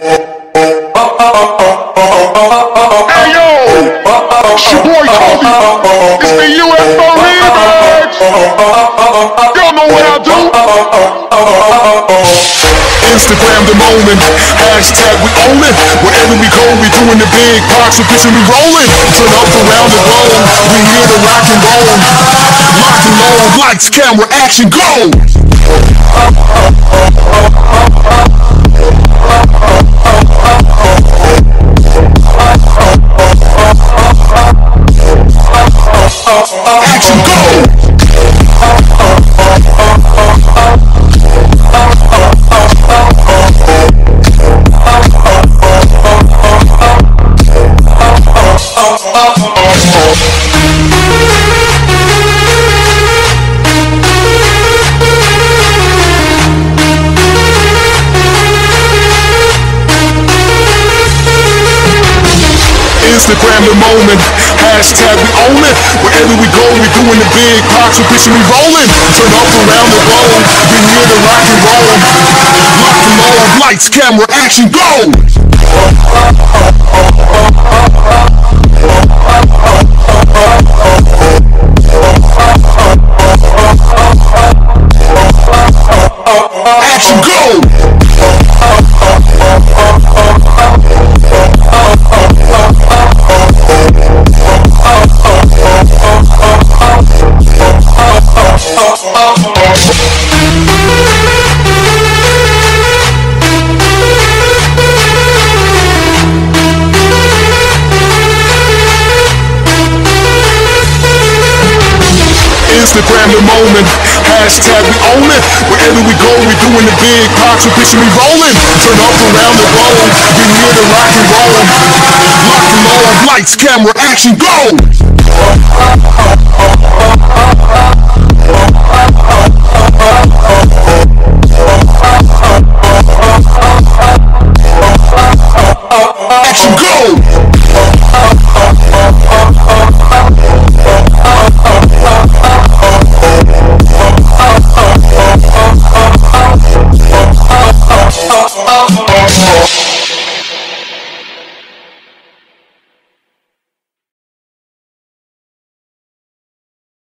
Hey yo, it's your boy Kobe. It's the UFO remix. Y'all know what I do. Instagram the moment, hashtag we own it. Wherever we go, we doing the big parts, so picture me rolling. Turn up around the globe, we here to rock and roll. Lock and load, lights, camera, action, go! Instagram the moment, hashtag we own it. Wherever we go, we doing the big parts, so picture me rolling. Turn up around the globe, we here the rock and roll. Lock and load, lights, camera, action, go! Instagram the moment, hashtag we own it. Wherever we go, we doing the big parts, so picture me rolling. Turn up around the globe, we here to rock and roll. Lock and load, lights, camera, action, go!